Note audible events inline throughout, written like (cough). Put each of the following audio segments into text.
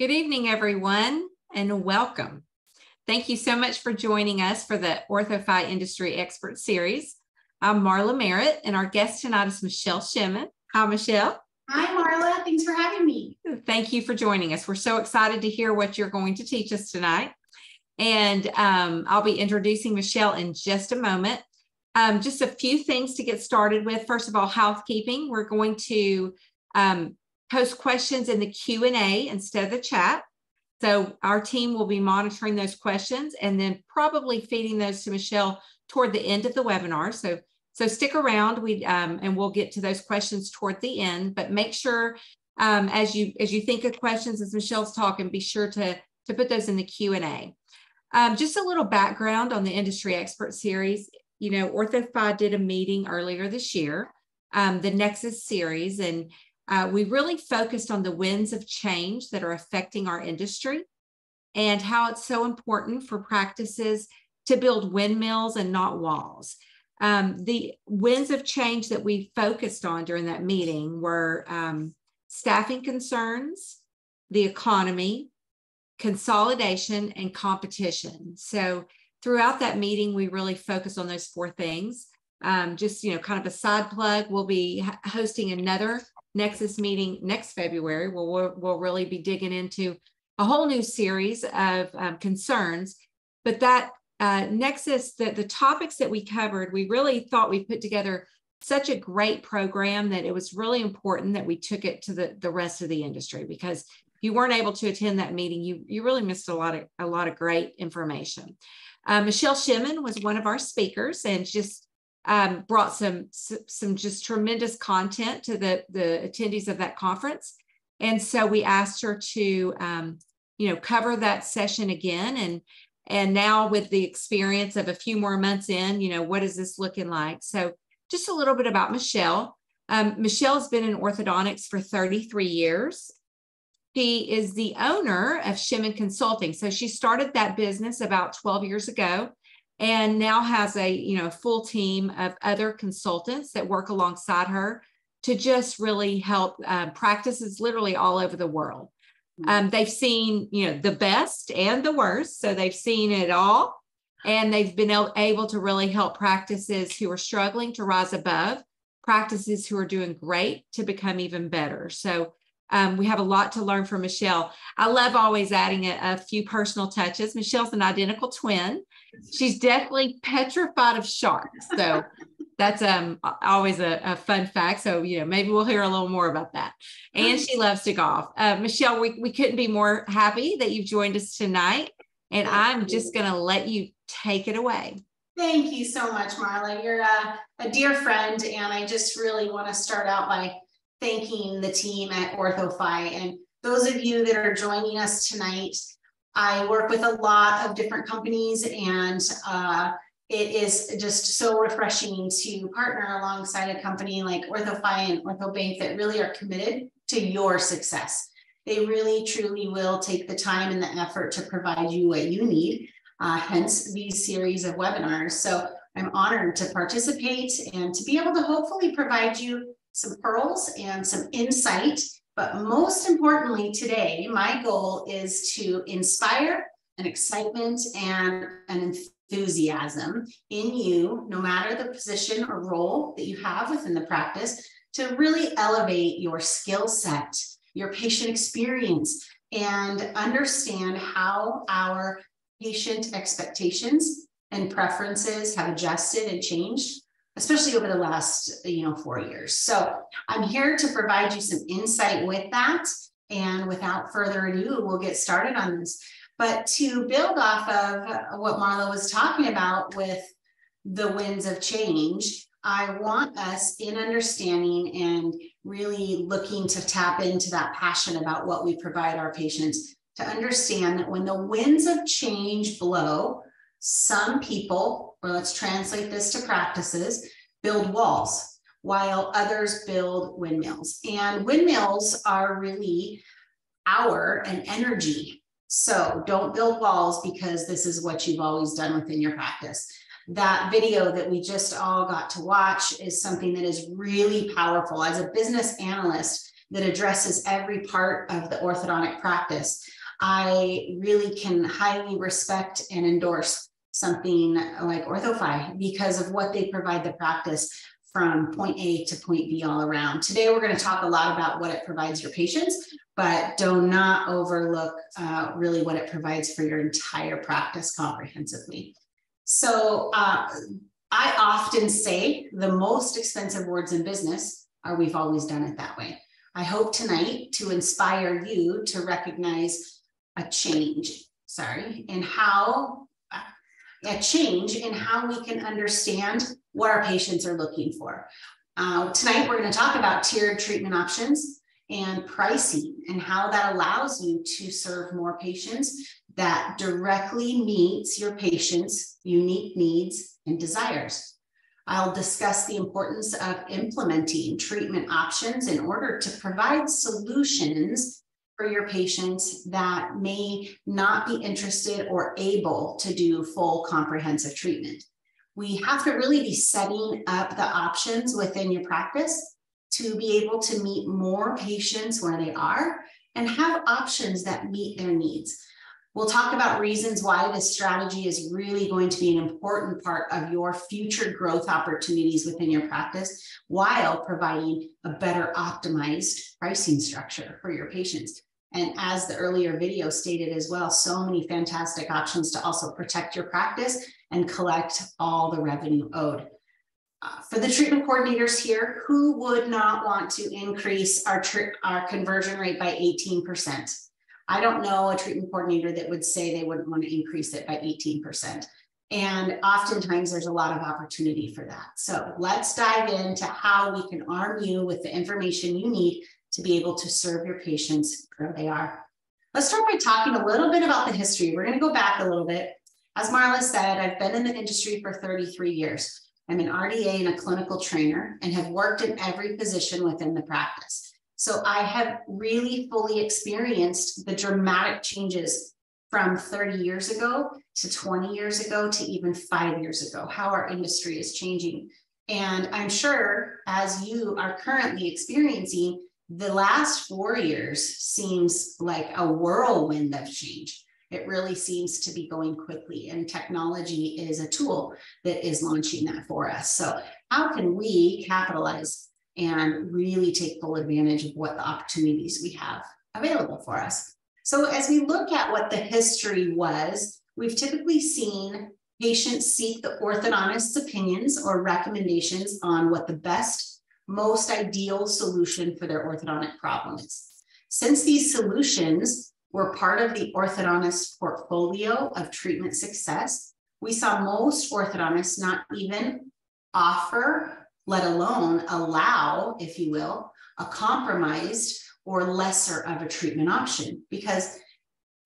Good evening, everyone, and welcome. Thank you so much for joining us for the OrthoFi Industry Expert Series. I'm Marla Merritt, and our guest tonight is Michelle Shimmin. Hi, Michelle. Hi, Marla. Thanks for having me. Thank you for joining us. We're so excited to hear what you're going to teach us tonight. And um, I'll be introducing Michelle in just a moment. Um, just a few things to get started with. First of all, housekeeping. We're going to um, post questions in the Q&A instead of the chat. So our team will be monitoring those questions and then probably feeding those to Michelle toward the end of the webinar. So, so stick around we, um, and we'll get to those questions toward the end, but make sure um, as you as you think of questions as Michelle's talking, be sure to, to put those in the Q&A. Um, just a little background on the Industry Expert Series. You know, OrthoFi did a meeting earlier this year, um, the Nexus series, and uh, we really focused on the winds of change that are affecting our industry and how it's so important for practices to build windmills and not walls. Um, the winds of change that we focused on during that meeting were um, staffing concerns, the economy, consolidation, and competition. So throughout that meeting, we really focused on those four things. Um, just you know, kind of a side plug, we'll be hosting another Nexus meeting next February, where we'll, we'll really be digging into a whole new series of um, concerns. But that uh, Nexus, the, the topics that we covered, we really thought we put together such a great program that it was really important that we took it to the, the rest of the industry because if you weren't able to attend that meeting, you, you really missed a lot of a lot of great information. Uh, Michelle Shimmin was one of our speakers and just um, brought some some just tremendous content to the the attendees of that conference, and so we asked her to um, you know cover that session again and and now with the experience of a few more months in, you know what is this looking like? So just a little bit about Michelle. Um, Michelle's been in orthodontics for 33 years. She is the owner of Shimmin Consulting. So she started that business about 12 years ago and now has a you know full team of other consultants that work alongside her to just really help um, practices literally all over the world mm-hmm. um, they've seen you know the best and the worst so they've seen it all and they've been able to really help practices who are struggling to rise above practices who are doing great to become even better so um, we have a lot to learn from Michelle. I love always adding a, a, few personal touches. Michelle's an identical twin. She's definitely petrified of sharks. So (laughs) that's um, always a, a, fun fact. So, you know, maybe we'll hear a little more about that. And she loves to golf. Uh, Michelle, we, we couldn't be more happy that you've joined us tonight. And I'm just going to let you take it away. Thank you so much, Marla. You're a, a dear friend. And I just really want to start out by thanking the team at OrthoFi. And those of you that are joining us tonight, I work with a lot of different companies and uh, it is just so refreshing to partner alongside a company like OrthoFi and OrthoBanc that really are committed to your success. They really truly will take the time and the effort to provide you what you need, uh, hence these series of webinars. So I'm honored to participate and to be able to hopefully provide you some pearls and some insight. But most importantly, today, my goal is to inspire an excitement and an enthusiasm in you, no matter the position or role that you have within the practice, to really elevate your skill set, your patient experience, and understand how our patient expectations and preferences have adjusted and changed especially over the last you know four years. So i'm here to provide you some insight with that. And without further ado we'll get started on this. But to build off of what marla was talking about with the winds of change i want us in understanding and really looking to tap into that passion about what we provide our patients to understand that when the winds of change blow some people, or let's translate this to practices, build walls while others build windmills. And windmills are really power and energy. So don't build walls because this is what you've always done within your practice. That video that we just all got to watch is something that is really powerful. As a business analyst, that addresses every part of the orthodontic practice, I really can highly respect and endorse something like OrthoFi because of what they provide the practice from point A to point B all around. Today, we're going to talk a lot about what it provides your patients, but do not overlook uh, really what it provides for your entire practice comprehensively. So uh, I often say the most expensive words in business are we've always done it that way. I hope tonight to inspire you to recognize a change, sorry, in how a change in how we can understand what our patients are looking for. Uh, tonight, we're going to talk about tiered treatment options and pricing and how that allows you to serve more patients that directly meets your patient's unique needs and desires. I'll discuss the importance of implementing treatment options in order to provide solutions for your patients that may not be interested or able to do full comprehensive treatment. We have to really be setting up the options within your practice to be able to meet more patients where they are and have options that meet their needs. We'll talk about reasons why this strategy is really going to be an important part of your future growth opportunities within your practice while providing a better optimized pricing structure for your patients. And as the earlier video stated as well, so many fantastic options to also protect your practice and collect all the revenue owed. Uh, for the treatment coordinators here, who would not want to increase our, our conversion rate by 18%? I don't know a treatment coordinator that would say they wouldn't want to increase it by 18%. And oftentimes there's a lot of opportunity for that. So let's dive into how we can arm you with the information you need to be able to serve your patients where they are. Let's start by talking a little bit about the history. We're going to go back a little bit. As Marla said, I've been in the industry for 33 years. I'm an RDA and a clinical trainer and have worked in every position within the practice. So I have really fully experienced the dramatic changes from 30 years ago to 20 years ago to even five years ago, how our industry is changing. And I'm sure as you are currently experiencing, the last four years seems like a whirlwind of change. It really seems to be going quickly, and technology is a tool that is launching that for us. So, how can we capitalize and really take full advantage of what the opportunities we have available for us? So, as we look at what the history was, we've typically seen patients seek the orthodontist's opinions or recommendations on what the best most ideal solution for their orthodontic problems. Since these solutions were part of the orthodontist portfolio of treatment success, we saw most orthodontists not even offer, let alone allow, if you will, a compromised or lesser of a treatment option because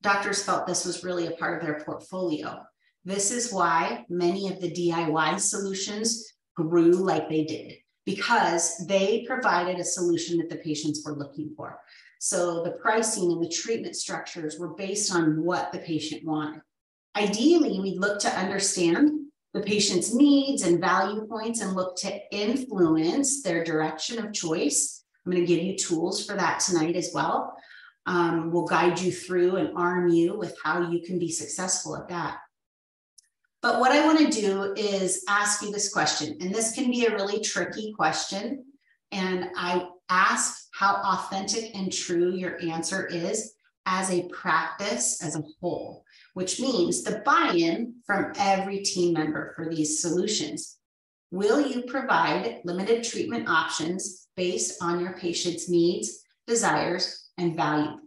doctors felt this was really a part of their portfolio. This is why many of the DIY solutions grew like they did because they provided a solution that the patients were looking for. So the pricing and the treatment structures were based on what the patient wanted. Ideally, we look to understand the patient's needs and value points and look to influence their direction of choice. I'm going to give you tools for that tonight as well. Um, we'll guide you through and arm you with how you can be successful at that. But what I want to do is ask you this question, and this can be a really tricky question. And I ask how authentic and true your answer is as a practice as a whole, which means the buy in from every team member for these solutions. Will you provide limited treatment options based on your patient's needs, desires, and value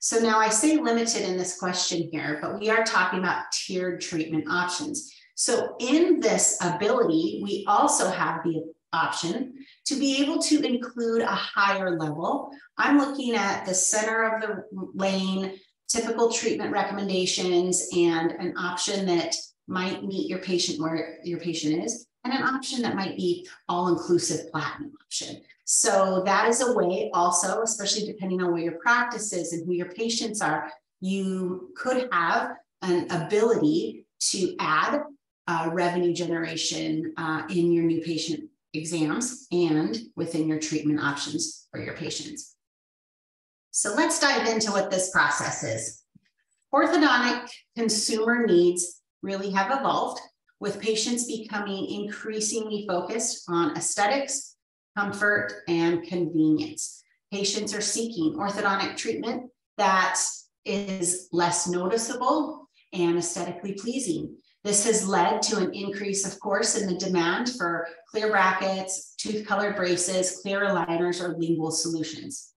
so now I say limited in this question here, but we are talking about tiered treatment options. So in this ability, we also have the option to be able to include a higher level. I'm looking at the center of the lane, typical treatment recommendations, and an option that might meet your patient where your patient is, and an option that might be all-inclusive platinum option. So that is a way also, especially depending on where your practice is and who your patients are, you could have an ability to add uh, revenue generation uh, in your new patient exams and within your treatment options for your patients. So let's dive into what this process is. Orthodontic consumer needs really have evolved with patients becoming increasingly focused on aesthetics, comfort, and convenience. Patients are seeking orthodontic treatment that is less noticeable and aesthetically pleasing. This has led to an increase, of course, in the demand for clear brackets, tooth colored braces, clear aligners, or lingual solutions.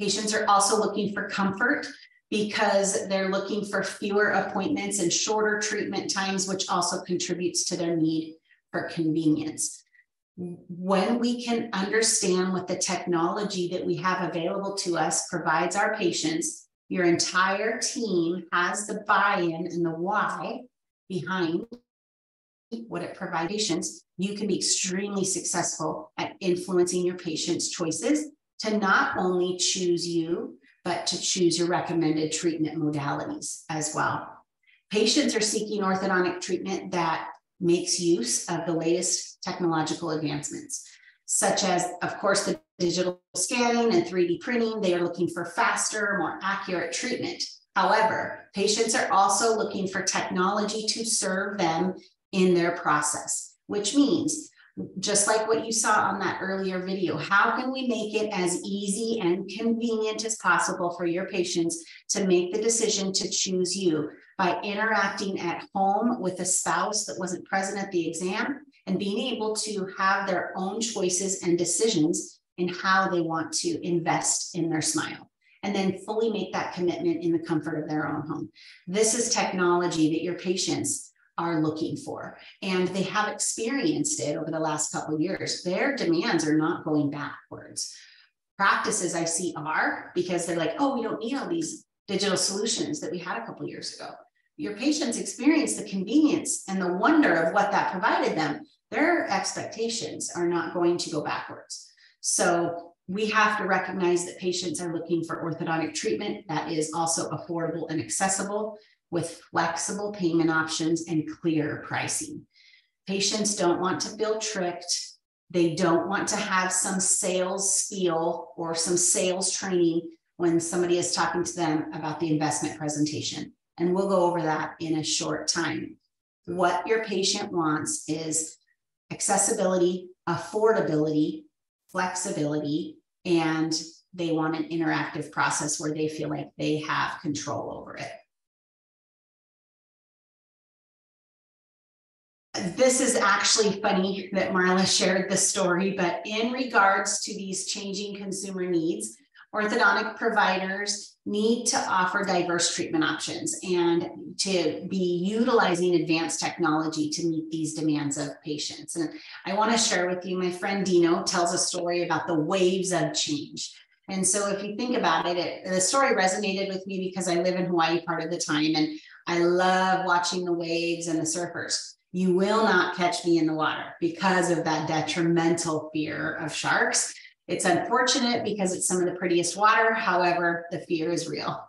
Patients are also looking for comfort because they're looking for fewer appointments and shorter treatment times, which also contributes to their need for convenience. When we can understand what the technology that we have available to us provides our patients, your entire team has the buy in and the why behind what it provides patients, you can be extremely successful at influencing your patient's choices to not only choose you, but to choose your recommended treatment modalities as well. Patients are seeking orthodontic treatment that makes use of the latest technological advancements, such as, of course, the digital scanning and 3D printing. They are looking for faster, more accurate treatment. However, patients are also looking for technology to serve them in their process, which means just like what you saw on that earlier video, how can we make it as easy and convenient as possible for your patients to make the decision to choose you by interacting at home with a spouse that wasn't present at the exam and being able to have their own choices and decisions in how they want to invest in their smile and then fully make that commitment in the comfort of their own home. This is technology that your patients are looking for and they have experienced it over the last couple of years. Their demands are not going backwards. Practices i see are because they're like oh we don't need all these digital solutions that we had a couple years ago your patients experience the convenience and the wonder of what that provided them their expectations are not going to go backwards so we have to recognize that patients are looking for orthodontic treatment that is also affordable and accessible with flexible payment options and clear pricing. Patients don't want to feel tricked. They don't want to have some sales spiel or some sales training when somebody is talking to them about the investment presentation. And we'll go over that in a short time. What your patient wants is accessibility, affordability, flexibility, and they want an interactive process where they feel like they have control over it. This is actually funny that Marla shared the story, but in regards to these changing consumer needs, orthodontic providers need to offer diverse treatment options and to be utilizing advanced technology to meet these demands of patients. And I want to share with you, my friend Dino tells a story about the waves of change. And so if you think about it, it the story resonated with me because I live in Hawaii part of the time and I love watching the waves and the surfers. You will not catch me in the water because of that detrimental fear of sharks. It's unfortunate because it's some of the prettiest water. However, the fear is real.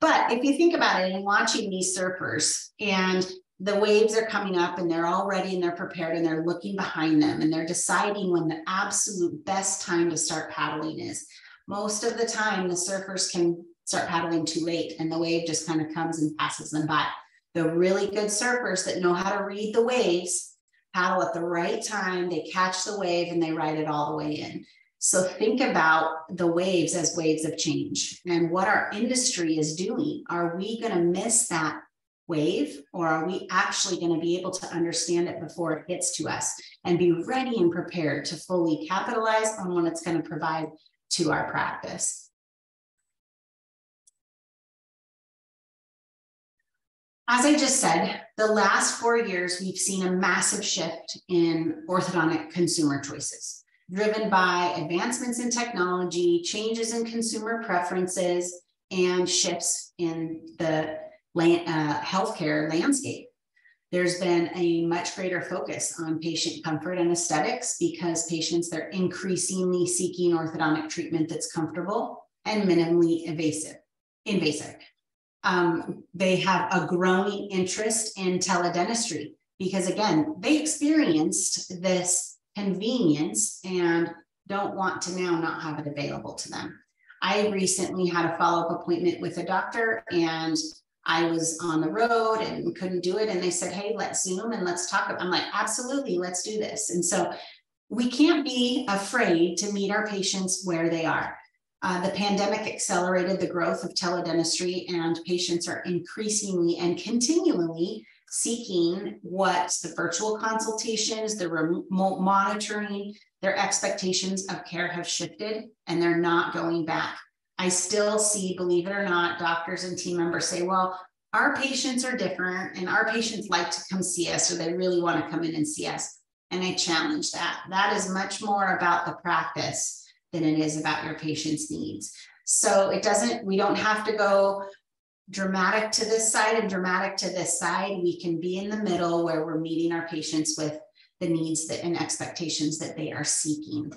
But if you think about it and watching these surfers and the waves are coming up and they're all ready and they're prepared and they're looking behind them and they're deciding when the absolute best time to start paddling is. Most of the time, the surfers can start paddling too late and the wave just kind of comes and passes them by. The really good surfers that know how to read the waves paddle at the right time, they catch the wave and they ride it all the way in. So think about the waves as waves of change and what our industry is doing. Are we going to miss that wave or are we actually going to be able to understand it before it hits to us and be ready and prepared to fully capitalize on what it's going to provide to our practice? As I just said, the last four years, we've seen a massive shift in orthodontic consumer choices driven by advancements in technology, changes in consumer preferences, and shifts in the land, uh, healthcare landscape. There's been a much greater focus on patient comfort and aesthetics because patients are increasingly seeking orthodontic treatment that's comfortable and minimally invasive. invasive. Um, they have a growing interest in teledentistry because, again, they experienced this convenience and don't want to now not have it available to them. I recently had a follow-up appointment with a doctor and I was on the road and couldn't do it. And they said, Hey, let's Zoom and let's talk. I'm like, absolutely, let's do this. And so we can't be afraid to meet our patients where they are. Uh, the pandemic accelerated the growth of teledentistry, and patients are increasingly and continually seeking what the virtual consultations, the remote monitoring, their expectations of care have shifted and they're not going back. I still see, believe it or not, doctors and team members say, well, our patients are different and our patients like to come see us or they really want to come in and see us. And I challenge that. That is much more about the practice than it is about your patient's needs. So it doesn't, we don't have to go dramatic to this side and dramatic to this side. We can be in the middle where we're meeting our patients with the needs that and expectations that they are seeking.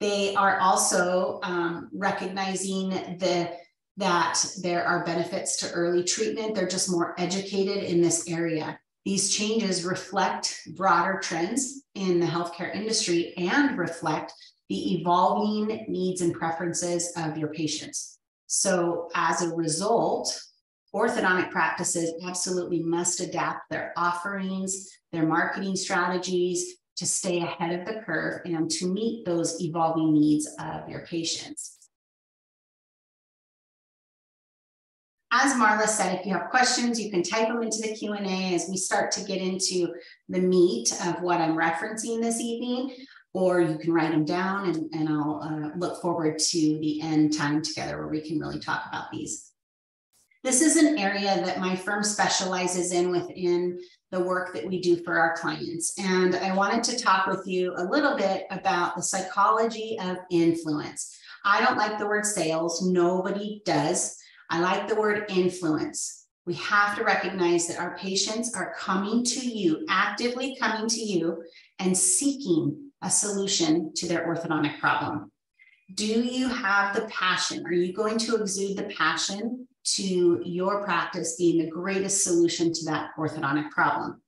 They are also um, recognizing the that there are benefits to early treatment. They're just more educated in this area. These changes reflect broader trends in the healthcare industry and reflect the evolving needs and preferences of your patients. So, as a result, orthodontic practices absolutely must adapt their offerings, their marketing strategies to stay ahead of the curve and to meet those evolving needs of your patients. As Marla said, if you have questions, you can type them into the Q&A as we start to get into the meat of what I'm referencing this evening, or you can write them down and, and I'll uh, look forward to the end time together where we can really talk about these. This is an area that my firm specializes in within the work that we do for our clients. And I wanted to talk with you a little bit about the psychology of influence. I don't like the word sales, nobody does. I like the word influence. We have to recognize that our patients are coming to you, actively coming to you, and seeking a solution to their orthodontic problem. Do you have the passion? Are you going to exude the passion to your practice being the greatest solution to that orthodontic problem.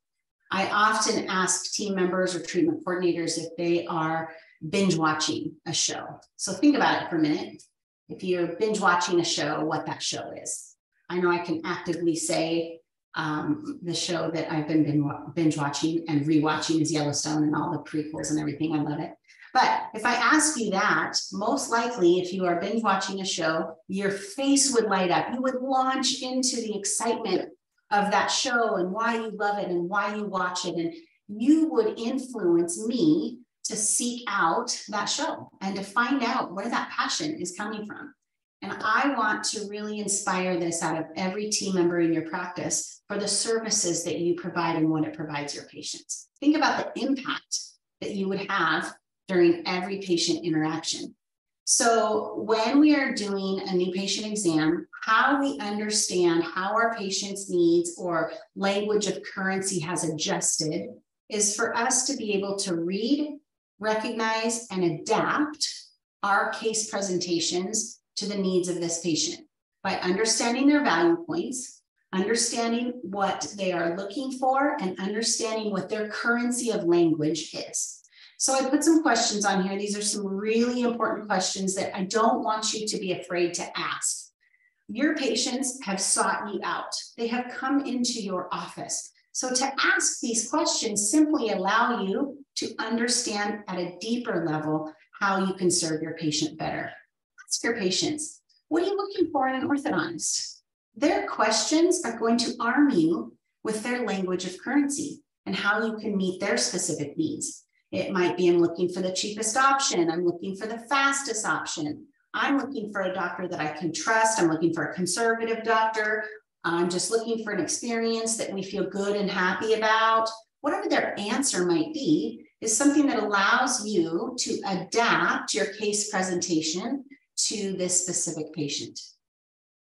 I often ask team members or treatment coordinators if they are binge watching a show. So think about it for a minute. If you're binge watching a show, what that show is. I know I can actively say um, the show that I've been binge watching and rewatching is Yellowstone and all the prequels and everything. I love it. But if I ask you that, most likely, if you are binge watching a show, your face would light up. You would launch into the excitement of that show and why you love it and why you watch it. And you would influence me to seek out that show and to find out where that passion is coming from. And I want to really inspire this out of every team member in your practice for the services that you provide and what it provides your patients. Think about the impact that you would have during every patient interaction. So when we are doing a new patient exam, how we understand how our patient's needs or language of currency has adjusted is for us to be able to read, recognize, and adapt our case presentations to the needs of this patient by understanding their value points, understanding what they are looking for, and understanding what their currency of language is. So I put some questions on here. These are some really important questions that I don't want you to be afraid to ask. Your patients have sought you out. They have come into your office. So to ask these questions simply allow you to understand at a deeper level how you can serve your patient better. Ask your patients, what are you looking for in an orthodontist? Their questions are going to arm you with their language of currency and how you can meet their specific needs. It might be I'm looking for the cheapest option. I'm looking for the fastest option. I'm looking for a doctor that I can trust. I'm looking for a conservative doctor. I'm just looking for an experience that we feel good and happy about. Whatever their answer might be, is something that allows you to adapt your case presentation to this specific patient.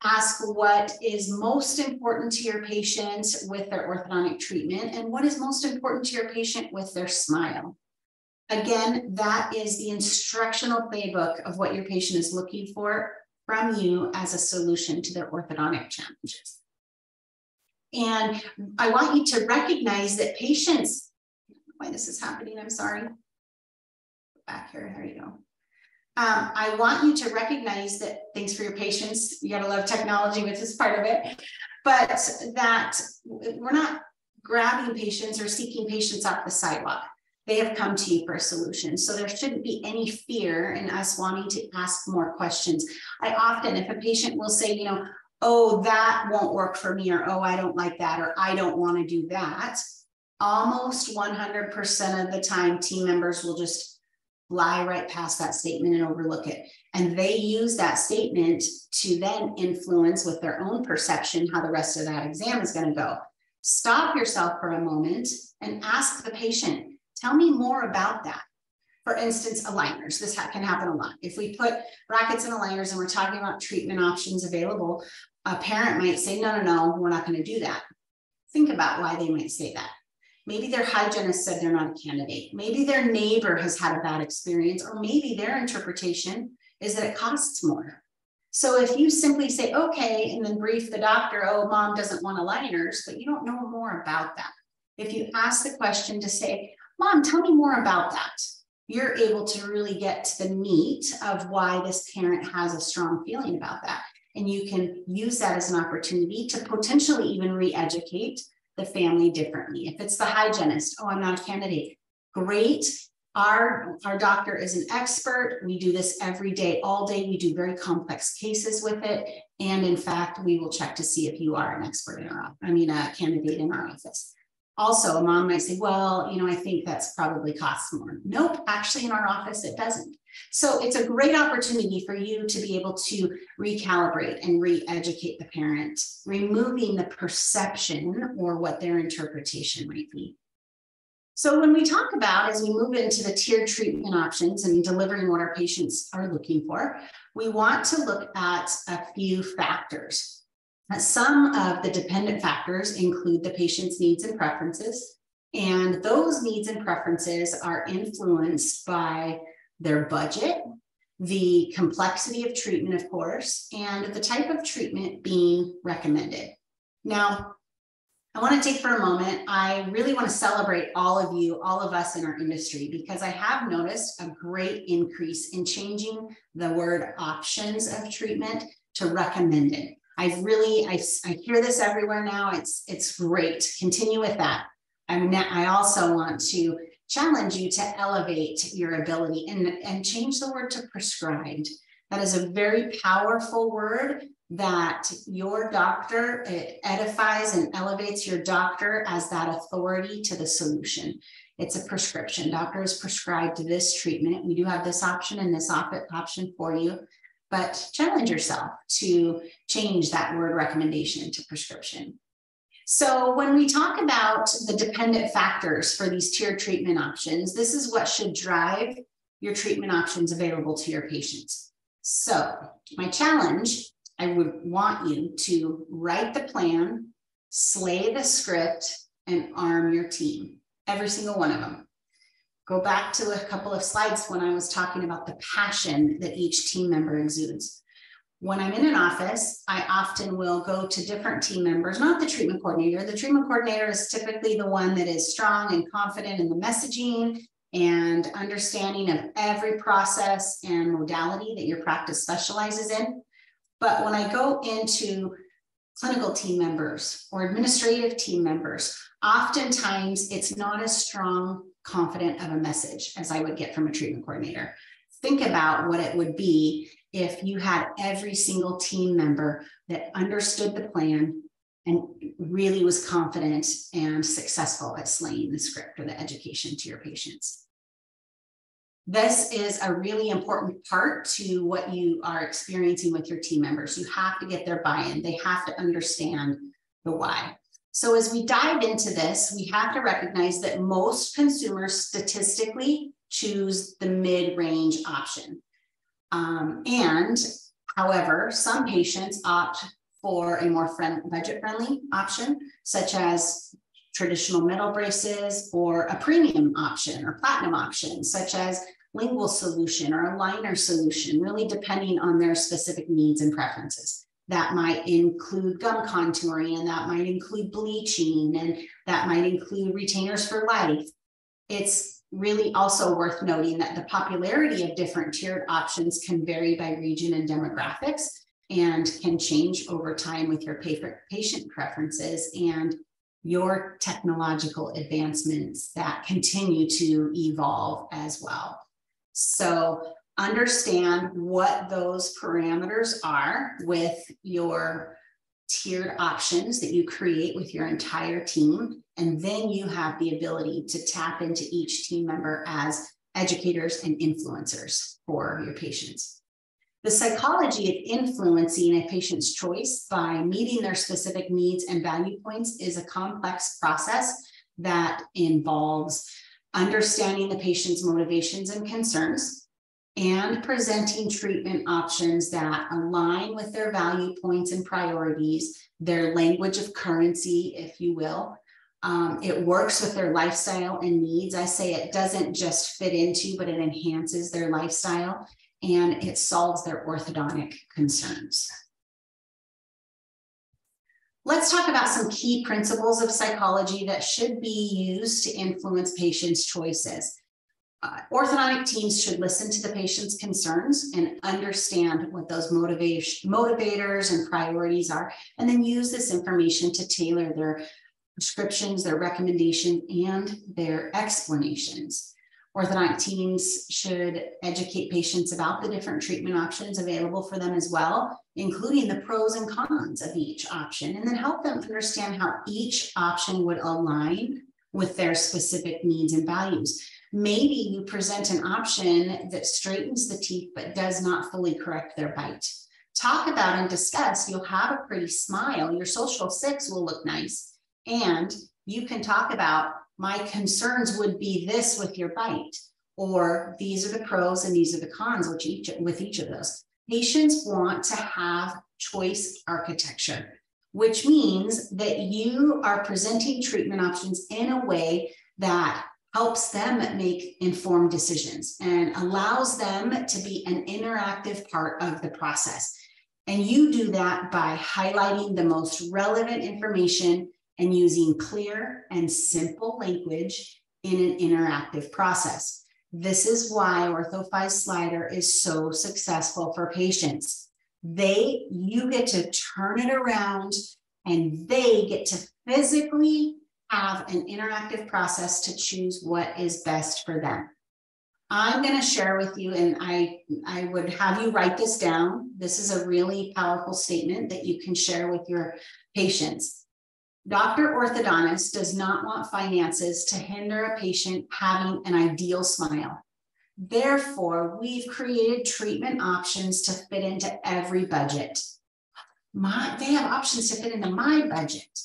Ask what is most important to your patient with their orthodontic treatment and what is most important to your patient with their smile. Again, that is the instructional playbook of what your patient is looking for from you as a solution to their orthodontic challenges. And I want you to recognize that patients, why this is happening, I'm sorry. Back here, there you go. Um, I want you to recognize that, thanks for your patience. You gotta love technology, which is part of it. But that we're not grabbing patients or seeking patients off the sidewalk. They have come to you for a solution. So there shouldn't be any fear in us wanting to ask more questions. I often, if a patient will say, you know, oh, that won't work for me, or oh, I don't like that, or I don't want to do that, almost 100% of the time, team members will just fly right past that statement and overlook it. And they use that statement to then influence with their own perception how the rest of that exam is going to go. Stop yourself for a moment and ask the patient, tell me more about that. For instance, aligners. This can happen a lot. If we put brackets and aligners and we're talking about treatment options available, a parent might say, no, no, no, we're not going to do that. Think about why they might say that. Maybe their hygienist said they're not a candidate. Maybe their neighbor has had a bad experience, or maybe their interpretation is that it costs more. So if you simply say, okay, and then brief the doctor, oh, mom doesn't want aligners, but you don't know more about that. If you ask the question to say, mom, tell me more about that, you're able to really get to the meat of why this parent has a strong feeling about that. And you can use that as an opportunity to potentially even re educate the family differently. If it's the hygienist, oh, I'm not a candidate. Great. Our, our doctor is an expert. We do this every day, all day. We do very complex cases with it. And in fact, we will check to see if you are an expert in our, I mean, a candidate in our office. Also, a mom might say, well, you know, I think that's probably costs more. Nope, actually, in our office, it doesn't. So it's a great opportunity for you to be able to recalibrate and re-educate the parent, removing the perception or what their interpretation might be. So when we talk about, as we move into the tiered treatment options and delivering what our patients are looking for, we want to look at a few factors. Some of the dependent factors include the patient's needs and preferences, and those needs and preferences are influenced by their budget, the complexity of treatment, of course, and the type of treatment being recommended. Now, I want to take for a moment, I really want to celebrate all of you, all of us in our industry, because I have noticed a great increase in changing the word options of treatment to recommended. I've really, I, I hear this everywhere now. It's, it's great. Continue with that. I'm I also want to challenge you to elevate your ability and, and change the word to prescribed. That is a very powerful word that your doctor it edifies and elevates your doctor as that authority to the solution. It's a prescription. Doctor is prescribed this treatment. We do have this option and this op option for you, but challenge yourself to change that word recommendation to prescription. So when we talk about the dependent factors for these tiered treatment options, this is what should drive your treatment options available to your patients. So my challenge, I would want you to write the plan, slay the script, and arm your team, every single one of them. Go back to a couple of slides when I was talking about the passion that each team member exudes. When I'm in an office, I often will go to different team members, not the treatment coordinator. The treatment coordinator is typically the one that is strong and confident in the messaging and understanding of every process and modality that your practice specializes in. But when I go into clinical team members or administrative team members, oftentimes it's not as strong, confident of a message as I would get from a treatment coordinator. Think about what it would be if you had every single team member that understood the plan and really was confident and successful at slaying the script or the education to your patients. This is a really important part to what you are experiencing with your team members. You have to get their buy in, they have to understand the why. So, as we dive into this, we have to recognize that most consumers statistically choose the mid range option. Um, and however, some patients opt for a more friend, budget friendly option, such as traditional metal braces or a premium option or platinum option, such as lingual solution or a liner solution, really depending on their specific needs and preferences. That might include gum contouring and that might include bleaching and that might include retainers for life. It's really also worth noting that the popularity of different tiered options can vary by region and demographics and can change over time with your patient preferences and your technological advancements that continue to evolve as well. So understand what those parameters are with your tiered options that you create with your entire team. And then you have the ability to tap into each team member as educators and influencers for your patients. The psychology of influencing a patient's choice by meeting their specific needs and value points is a complex process that involves understanding the patient's motivations and concerns, and presenting treatment options that align with their value points and priorities, their language of currency, if you will. Um, it works with their lifestyle and needs. I say it doesn't just fit into, but it enhances their lifestyle and it solves their orthodontic concerns. Let's talk about some key principles of psychology that should be used to influence patients' choices. Uh, orthodontic teams should listen to the patient's concerns and understand what those motivation, motivators and priorities are, and then use this information to tailor their prescriptions, their recommendation, and their explanations. Orthodontic teams should educate patients about the different treatment options available for them as well, including the pros and cons of each option, and then help them understand how each option would align with their specific needs and values. Maybe you present an option that straightens the teeth but does not fully correct their bite. Talk about and discuss. You'll have a pretty smile. Your social six will look nice. And you can talk about my concerns would be this with your bite, or these are the pros and these are the cons with each, with each of those. Patients want to have choice architecture, which means that you are presenting treatment options in a way that helps them make informed decisions and allows them to be an interactive part of the process. And you do that by highlighting the most relevant information and using clear and simple language in an interactive process. This is why OrthoFi Slider is so successful for patients. They, you get to turn it around and they get to physically have an interactive process to choose what is best for them. I'm going to share with you, and I, I would have you write this down. This is a really powerful statement that you can share with your patients. Dr. Orthodontist does not want finances to hinder a patient having an ideal smile. Therefore, we've created treatment options to fit into every budget. My, they have options to fit into my budget.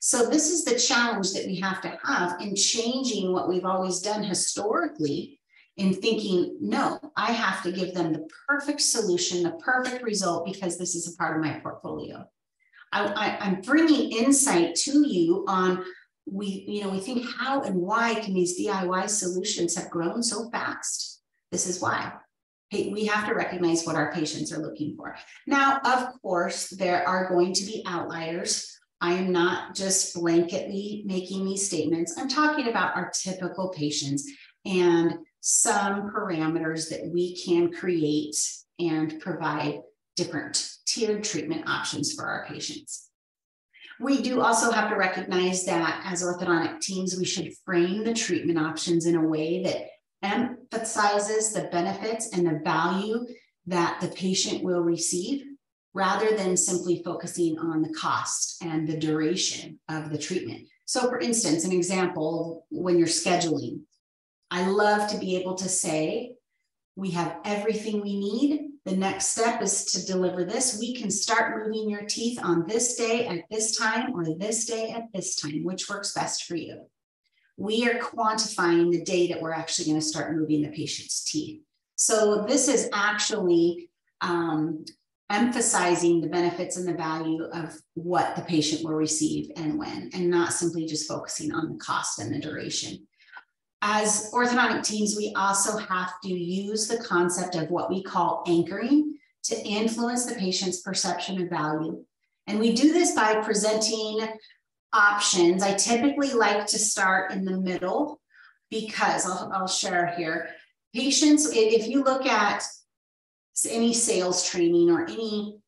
So this is the challenge that we have to have in changing what we've always done historically in thinking, no, I have to give them the perfect solution, the perfect result, because this is a part of my portfolio. I, am bringing insight to you on we, you know, we think how and why can these DIY solutions have grown so fast? This is why. We have to recognize what our patients are looking for. Now, of course, there are going to be outliers I am not just blanketly making these statements. I'm talking about our typical patients and some parameters that we can create and provide different tiered treatment options for our patients. We do also have to recognize that as orthodontic teams, we should frame the treatment options in a way that emphasizes the benefits and the value that the patient will receive rather than simply focusing on the cost and the duration of the treatment. So, for instance, an example when you're scheduling, I love to be able to say, we have everything we need. The next step is to deliver this. We can start moving your teeth on this day at this time or this day at this time, which works best for you. We are quantifying the day that we're actually going to start moving the patient's teeth. So, this is actually um, emphasizing the benefits and the value of what the patient will receive and when, and not simply just focusing on the cost and the duration. As orthodontic teams, we also have to use the concept of what we call anchoring to influence the patient's perception of value. And we do this by presenting options. I typically like to start in the middle because I'll, I'll share here. Patients, if you look at any sales training or any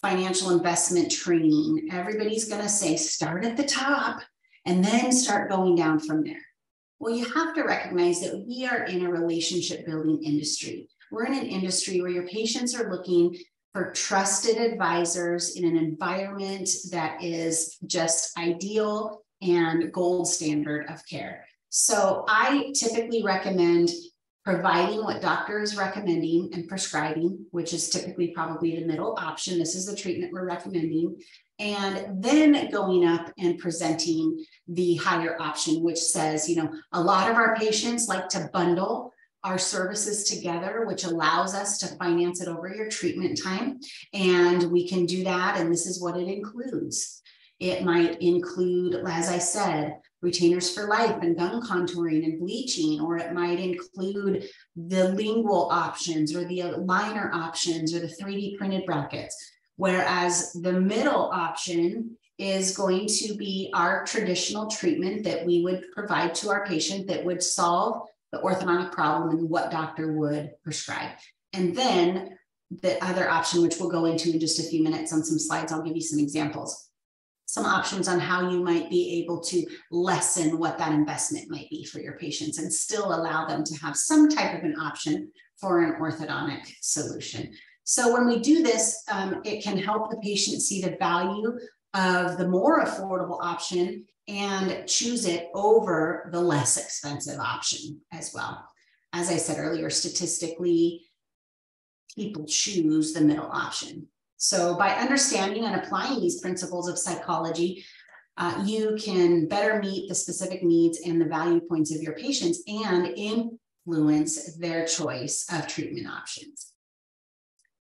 financial investment training, everybody's going to say start at the top and then start going down from there. Well, you have to recognize that we are in a relationship building industry. We're in an industry where your patients are looking for trusted advisors in an environment that is just ideal and gold standard of care. So I typically recommend providing what doctor is recommending and prescribing, which is typically probably the middle option. This is the treatment we're recommending. And then going up and presenting the higher option, which says, you know, a lot of our patients like to bundle our services together, which allows us to finance it over your treatment time. And we can do that. And this is what it includes. It might include, as I said, retainers for life and gum contouring and bleaching, or it might include the lingual options or the aligner options or the 3D printed brackets. Whereas the middle option is going to be our traditional treatment that we would provide to our patient that would solve the orthodontic problem and what doctor would prescribe. And then the other option, which we'll go into in just a few minutes on some slides, I'll give you some examples some options on how you might be able to lessen what that investment might be for your patients and still allow them to have some type of an option for an orthodontic solution. So when we do this, um, it can help the patient see the value of the more affordable option and choose it over the less expensive option as well. As I said earlier, statistically, people choose the middle option. So by understanding and applying these principles of psychology, uh, you can better meet the specific needs and the value points of your patients and influence their choice of treatment options.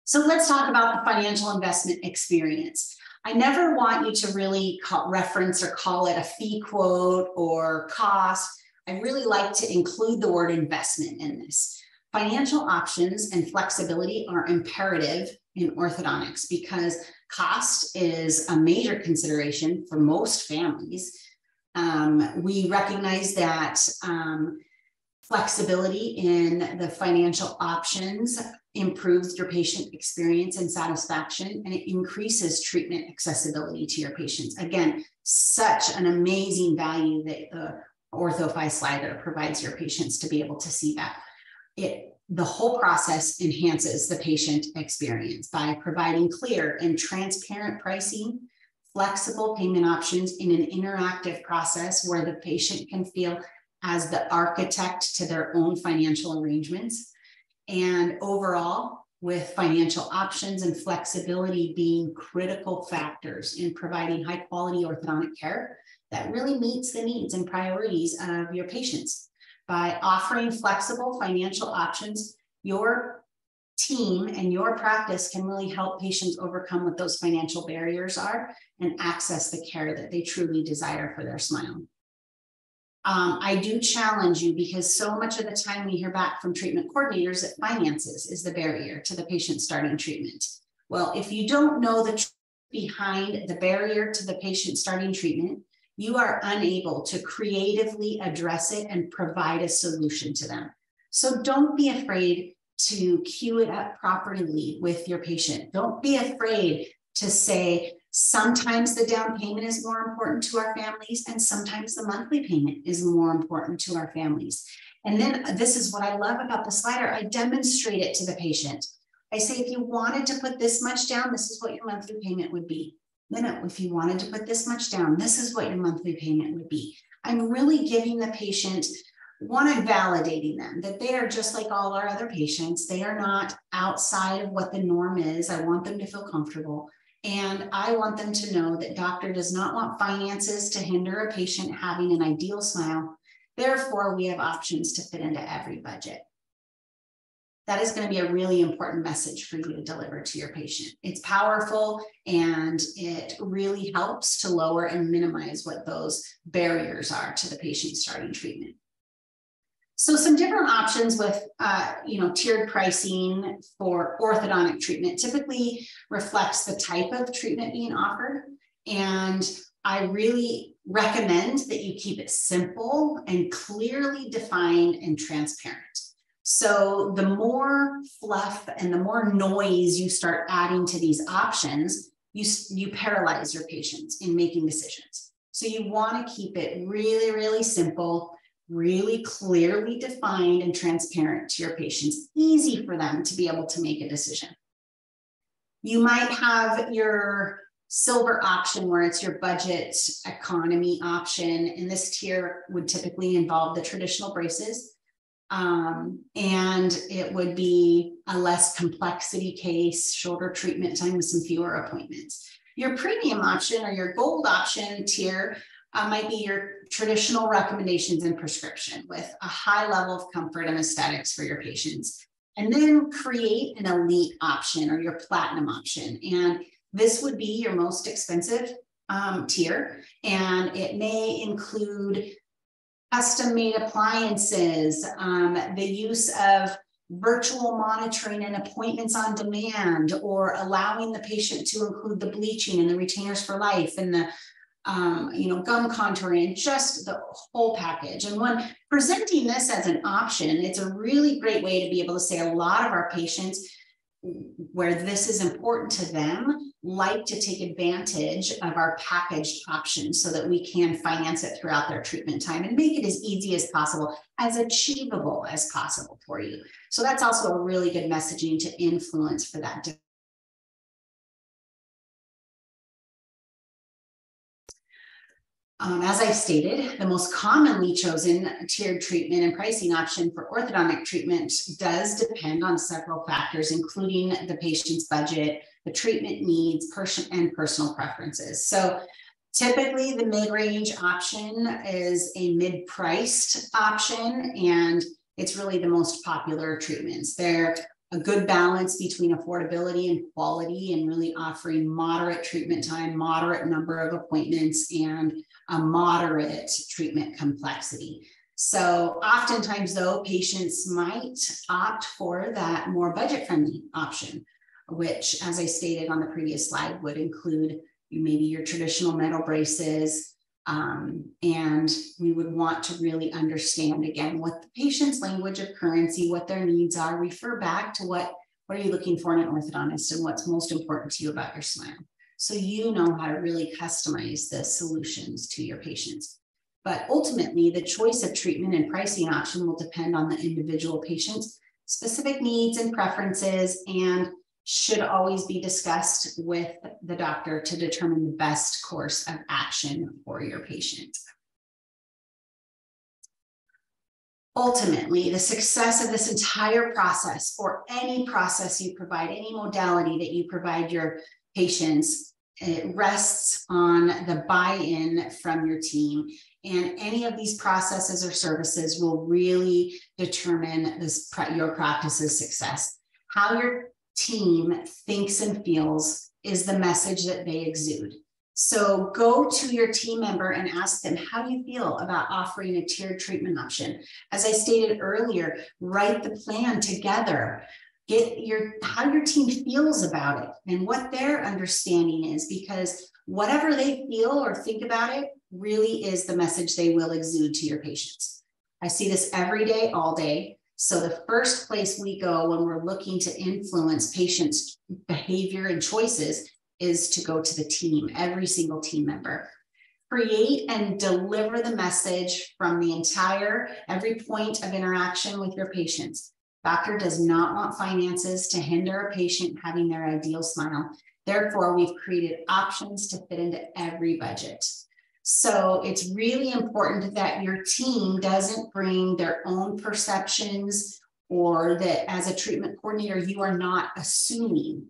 So let's talk about the financial investment experience. I never want you to really call, reference or call it a fee quote or cost. I really like to include the word investment in this. Financial options and flexibility are imperative in orthodontics because cost is a major consideration for most families. Um, we recognize that um, flexibility in the financial options improves your patient experience and satisfaction, and it increases treatment accessibility to your patients. Again, such an amazing value that the OrthoFi slider provides your patients to be able to see that. It the whole process enhances the patient experience by providing clear and transparent pricing, flexible payment options in an interactive process where the patient can feel as the architect to their own financial arrangements. And overall, with financial options and flexibility being critical factors in providing high quality orthodontic care that really meets the needs and priorities of your patients. By offering flexible financial options, your team and your practice can really help patients overcome what those financial barriers are and access the care that they truly desire for their smile. Um, I do challenge you because so much of the time we hear back from treatment coordinators that finances is the barrier to the patient starting treatment. Well, if you don't know the behind the barrier to the patient starting treatment, you are unable to creatively address it and provide a solution to them. So don't be afraid to cue it up properly with your patient. Don't be afraid to say, sometimes the down payment is more important to our families, and sometimes the monthly payment is more important to our families. And then uh, this is what I love about the slider I demonstrate it to the patient. I say, if you wanted to put this much down, this is what your monthly payment would be. No, if you wanted to put this much down, this is what your monthly payment would be. I'm really giving the patient one and validating them that they are just like all our other patients. They are not outside of what the norm is. I want them to feel comfortable. And I want them to know that doctor does not want finances to hinder a patient having an ideal smile. Therefore, we have options to fit into every budget that is going to be a really important message for you to deliver to your patient. It's powerful and it really helps to lower and minimize what those barriers are to the patient starting treatment. So some different options with, uh, you know, tiered pricing for orthodontic treatment typically reflects the type of treatment being offered and I really recommend that you keep it simple and clearly defined and transparent. So the more fluff and the more noise you start adding to these options, you, you paralyze your patients in making decisions. So you want to keep it really, really simple, really clearly defined and transparent to your patients, easy for them to be able to make a decision. You might have your silver option where it's your budget economy option. And this tier would typically involve the traditional braces. Um, and it would be a less complexity case, shorter treatment time with some fewer appointments. Your premium option or your gold option tier uh, might be your traditional recommendations and prescription with a high level of comfort and aesthetics for your patients. And then create an elite option or your platinum option. And this would be your most expensive um, tier, and it may include custom made appliances, um, the use of virtual monitoring and appointments on demand, or allowing the patient to include the bleaching and the retainers for life and the um, you know, gum contouring, and just the whole package. And when presenting this as an option, it's a really great way to be able to say a lot of our patients where this is important to them like to take advantage of our packaged options so that we can finance it throughout their treatment time and make it as easy as possible, as achievable as possible for you. So that's also a really good messaging to influence for that Um, as I've stated, the most commonly chosen tiered treatment and pricing option for orthodontic treatment does depend on several factors, including the patient's budget, the treatment needs, person and personal preferences. So typically the mid-range option is a mid-priced option and it's really the most popular treatments. They're a good balance between affordability and quality and really offering moderate treatment time, moderate number of appointments, and a moderate treatment complexity. So oftentimes though, patients might opt for that more budget friendly option, which as I stated on the previous slide would include maybe your traditional metal braces, um, and we would want to really understand again what the patient's language of currency, what their needs are, refer back to what, what are you looking for in an orthodontist and what's most important to you about your smile so you know how to really customize the solutions to your patients. But ultimately, the choice of treatment and pricing option will depend on the individual patient's specific needs and preferences and should always be discussed with the doctor to determine the best course of action for your patient. Ultimately, the success of this entire process or any process you provide, any modality that you provide your patients it rests on the buy-in from your team and any of these processes or services will really determine this your practice's success how your team thinks and feels is the message that they exude. So go to your team member and ask them how do you feel about offering a tiered treatment option? As i stated earlier write the plan together. Get your how your team feels about it and what their understanding is because whatever they feel or think about it really is the message they will exude to your patients. I see this every day all day so the first place we go when we're looking to influence patients behavior and choices is to go to the team every single team member create and deliver the message from the entire every point of interaction with your patients Doctor does not want finances to hinder a patient having their ideal smile. Therefore, we've created options to fit into every budget. So it's really important that your team doesn't bring their own perceptions or that as a treatment coordinator, you are not assuming.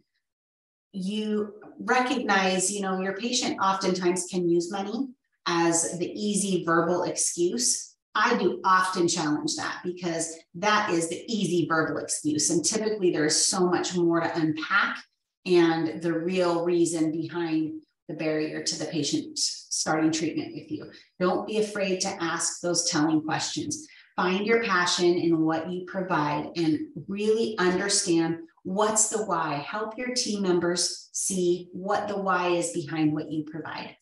You recognize, you know, your patient oftentimes can use money as the easy verbal excuse I do often challenge that because that is the easy verbal excuse. And typically there's so much more to unpack and the real reason behind the barrier to the patient starting treatment with you. Don't be afraid to ask those telling questions. Find your passion in what you provide and really understand what's the why. Help your team members see what the why is behind what you provide.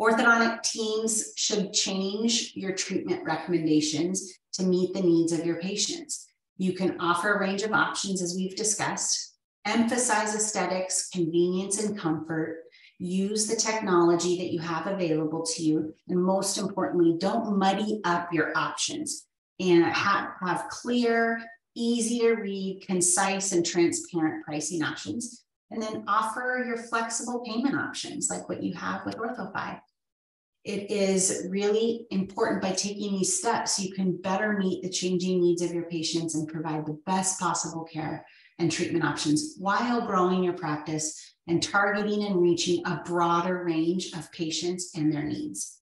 Orthodontic teams should change your treatment recommendations to meet the needs of your patients. You can offer a range of options, as we've discussed, emphasize aesthetics, convenience, and comfort, use the technology that you have available to you, and most importantly, don't muddy up your options and have, have clear, easy to read, concise, and transparent pricing options. And then offer your flexible payment options like what you have with OrthoFi. It is really important by taking these steps, you can better meet the changing needs of your patients and provide the best possible care and treatment options while growing your practice and targeting and reaching a broader range of patients and their needs.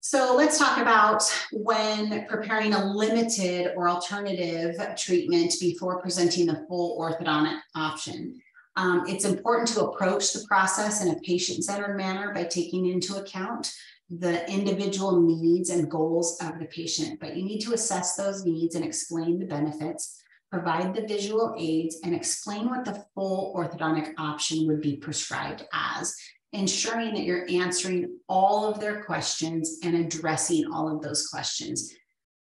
So let's talk about when preparing a limited or alternative treatment before presenting the full orthodontic option. Um, it's important to approach the process in a patient-centered manner by taking into account the individual needs and goals of the patient, but you need to assess those needs and explain the benefits, provide the visual aids, and explain what the full orthodontic option would be prescribed as ensuring that you're answering all of their questions and addressing all of those questions.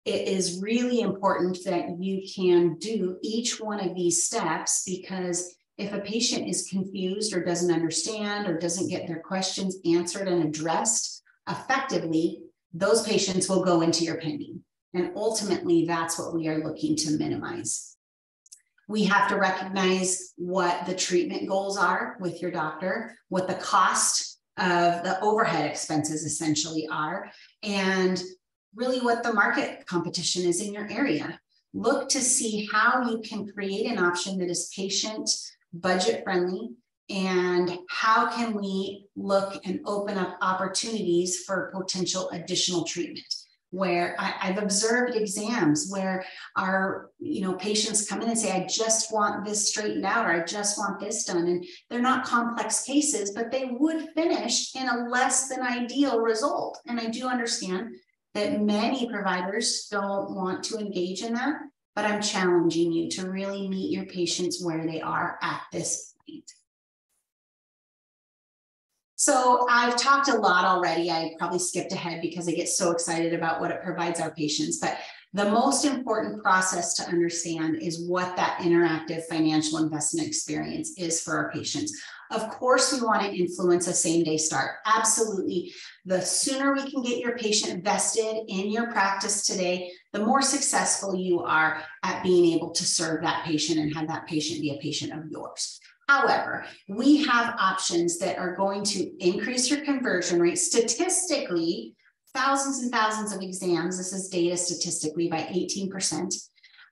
It is really important that you can do each one of these steps because if a patient is confused or doesn't understand or doesn't get their questions answered and addressed effectively, those patients will go into your pending. And ultimately, that's what we are looking to minimize we have to recognize what the treatment goals are with your doctor, what the cost of the overhead expenses essentially are, and really what the market competition is in your area. Look to see how you can create an option that is patient, budget friendly, and how can we look and open up opportunities for potential additional treatment? Where I, have observed exams where our you know patients come in and say i just want this straightened out or i just want this done. And they're not complex cases but they would finish in a less than ideal result. And i do understand that many providers don't want to engage in that but i'm challenging you to really meet your patients where they are at this point so I've talked a lot already. I probably skipped ahead because I get so excited about what it provides our patients. But the most important process to understand is what that interactive financial investment experience is for our patients. Of course, we want to influence a same day start. Absolutely. The sooner we can get your patient vested in your practice today, the more successful you are at being able to serve that patient and have that patient be a patient of yours. However, we have options that are going to increase your conversion rate statistically, thousands and thousands of exams. This is data statistically by 18%.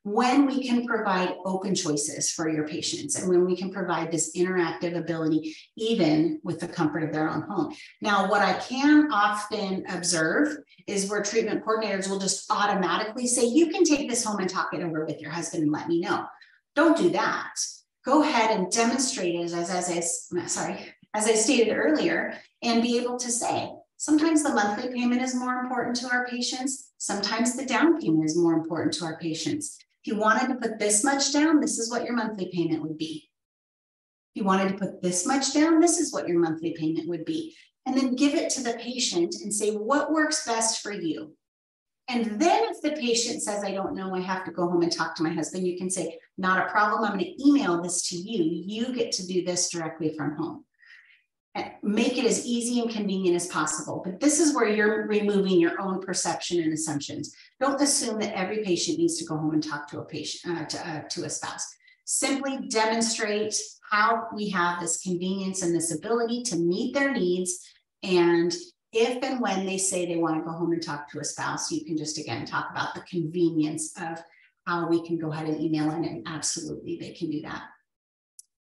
When we can provide open choices for your patients and when we can provide this interactive ability, even with the comfort of their own home. Now, what I can often observe is where treatment coordinators will just automatically say, You can take this home and talk it over with your husband and let me know. Don't do that go ahead and demonstrate it as, as I, sorry, as I stated earlier, and be able to say, sometimes the monthly payment is more important to our patients. Sometimes the down payment is more important to our patients. If you wanted to put this much down, this is what your monthly payment would be. If you wanted to put this much down, this is what your monthly payment would be. And then give it to the patient and say, what works best for you? And then if the patient says, I don't know, I have to go home and talk to my husband, you can say, not a problem. I'm going to email this to you. You get to do this directly from home. Make it as easy and convenient as possible. But this is where you're removing your own perception and assumptions. Don't assume that every patient needs to go home and talk to a patient, uh, to, uh, to a spouse. Simply demonstrate how we have this convenience and this ability to meet their needs and if and when they say they want to go home and talk to a spouse, you can just again talk about the convenience of how we can go ahead and email in, and absolutely they can do that.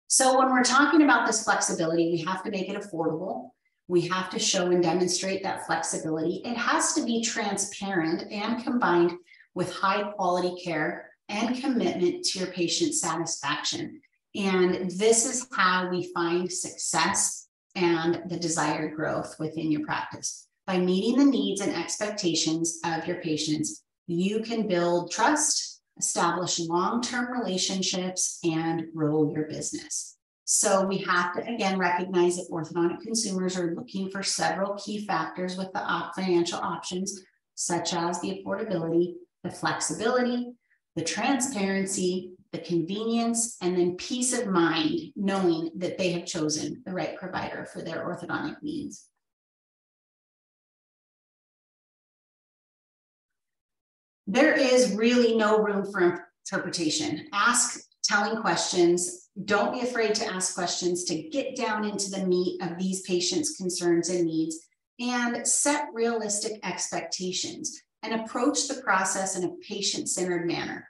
So when we're talking about this flexibility, we have to make it affordable. We have to show and demonstrate that flexibility. It has to be transparent and combined with high quality care and commitment to your patient satisfaction. And this is how we find success and the desired growth within your practice. By meeting the needs and expectations of your patients, you can build trust, establish long term relationships, and grow your business. So we have to again recognize that orthodontic consumers are looking for several key factors with the financial options, such as the affordability, the flexibility, the transparency, the convenience, and then peace of mind, knowing that they have chosen the right provider for their orthodontic needs. There is really no room for interpretation. Ask telling questions. Don't be afraid to ask questions to get down into the meat of these patients' concerns and needs and set realistic expectations and approach the process in a patient centered manner.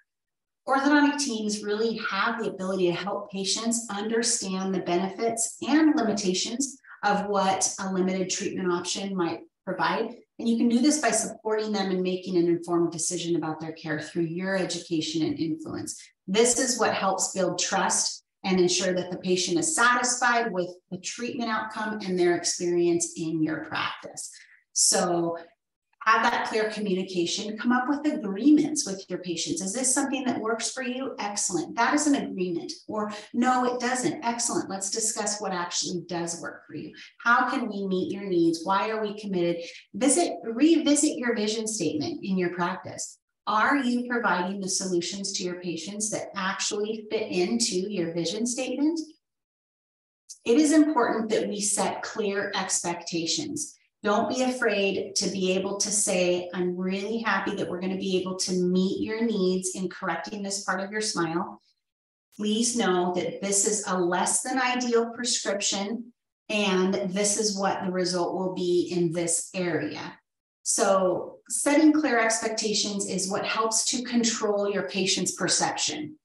Orthodontic teams really have the ability to help patients understand the benefits and limitations of what a limited treatment option might provide. And you can do this by supporting them and making an informed decision about their care through your education and influence. This is what helps build trust and ensure that the patient is satisfied with the treatment outcome and their experience in your practice. So have that clear communication, come up with agreements with your patients. Is this something that works for you? Excellent. That is an agreement. Or no, it doesn't. Excellent. Let's discuss what actually does work for you. How can we meet your needs? Why are we committed? Visit, revisit your vision statement in your practice. Are you providing the solutions to your patients that actually fit into your vision statement? It is important that we set clear expectations. Don't be afraid to be able to say, I'm really happy that we're going to be able to meet your needs in correcting this part of your smile. Please know that this is a less than ideal prescription, and this is what the result will be in this area. So, setting clear expectations is what helps to control your patient's perception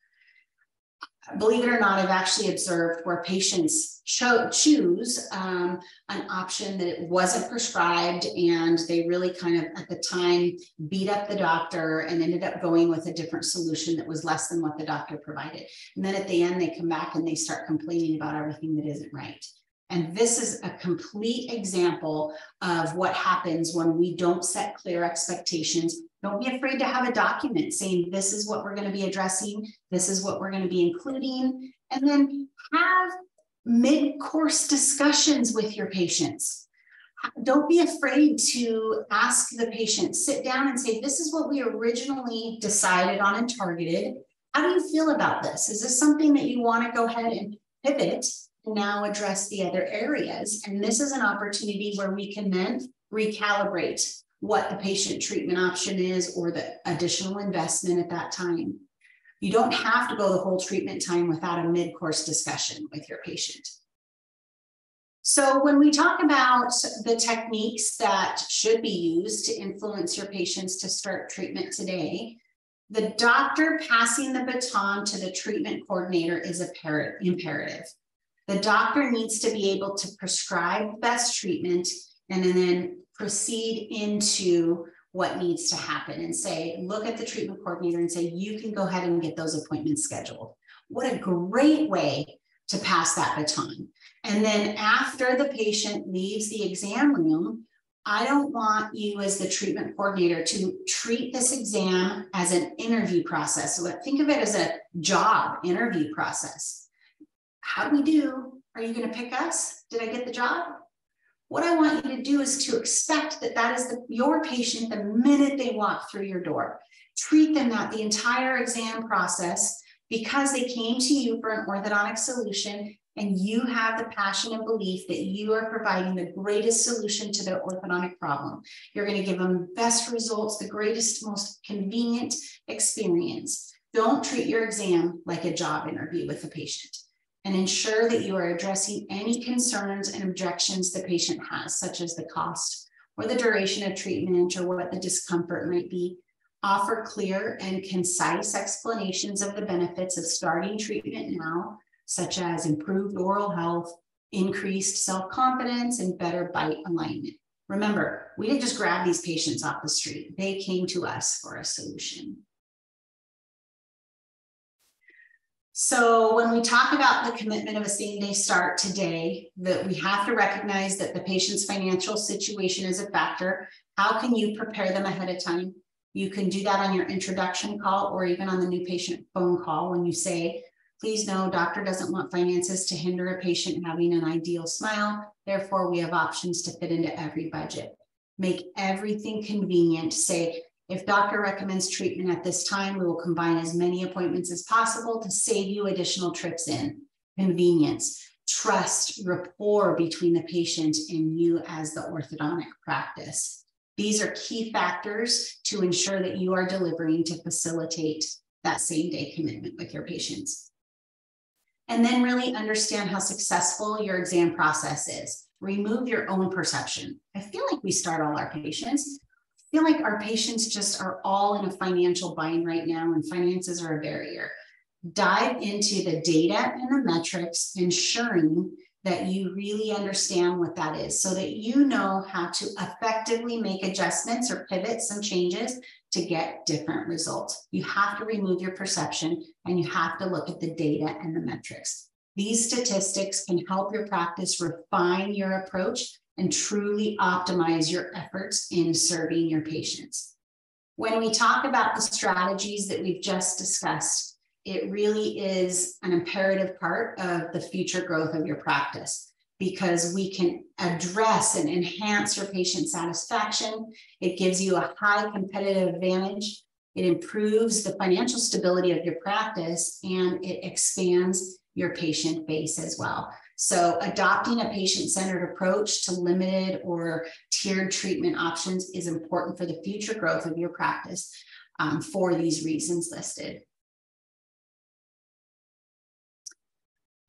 believe it or not, I've actually observed where patients cho- choose um, an option that it wasn't prescribed and they really kind of at the time beat up the doctor and ended up going with a different solution that was less than what the doctor provided. And then at the end, they come back and they start complaining about everything that isn't right. And this is a complete example of what happens when we don't set clear expectations don't be afraid to have a document saying this is what we're going to be addressing, this is what we're going to be including, and then have mid course discussions with your patients. Don't be afraid to ask the patient, sit down and say, This is what we originally decided on and targeted. How do you feel about this? Is this something that you want to go ahead and pivot now address the other areas? And this is an opportunity where we can then recalibrate what the patient treatment option is or the additional investment at that time. You don't have to go the whole treatment time without a mid course discussion with your patient. So, when we talk about the techniques that should be used to influence your patients to start treatment today, the doctor passing the baton to the treatment coordinator is a imperative. The doctor needs to be able to prescribe best treatment and then proceed into what needs to happen and say, look at the treatment coordinator and say, you can go ahead and get those appointments scheduled. What a great way to pass that baton. And then after the patient leaves the exam room, I don't want you as the treatment coordinator to treat this exam as an interview process. So think of it as a job interview process. How do we do? Are you going to pick us? Did I get the job? What I want you to do is to expect that that is the, your patient the minute they walk through your door. Treat them that the entire exam process because they came to you for an orthodontic solution and you have the passion and belief that you are providing the greatest solution to their orthodontic problem. You're going to give them best results, the greatest, most convenient experience. Don't treat your exam like a job interview with the patient and ensure that you are addressing any concerns and objections the patient has, such as the cost or the duration of treatment or what the discomfort might be. Offer clear and concise explanations of the benefits of starting treatment now, such as improved oral health, increased self confidence, and better bite alignment. Remember, we didn't just grab these patients off the street, they came to us for a solution. So when we talk about the commitment of a same day start today, that we have to recognize that the patient's financial situation is a factor. How can you prepare them ahead of time? You can do that on your introduction call or even on the new patient phone call when you say, Please know doctor doesn't want finances to hinder a patient having an ideal smile. Therefore, we have options to fit into every budget. Make everything convenient. Say, if doctor recommends treatment at this time, we will combine as many appointments as possible to save you additional trips in. Convenience, trust, rapport between the patient and you as the orthodontic practice. These are key factors to ensure that you are delivering to facilitate that same day commitment with your patients and then really understand how successful your exam process is. Remove your own perception. I feel like we start all our patients. Feel like our patients just are all in a financial bind right now, and finances are a barrier. Dive into the data and the metrics, ensuring that you really understand what that is so that you know how to effectively make adjustments or pivot some changes to get different results. You have to remove your perception and you have to look at the data and the metrics. These statistics can help your practice refine your approach and truly optimize your efforts in serving your patients. When we talk about the strategies that we've just discussed, it really is an imperative part of the future growth of your practice because we can address and enhance your patient satisfaction. It gives you a high competitive advantage. It improves the financial stability of your practice and it expands your patient base as well. So, adopting a patient centered approach to limited or tiered treatment options is important for the future growth of your practice um, for these reasons listed.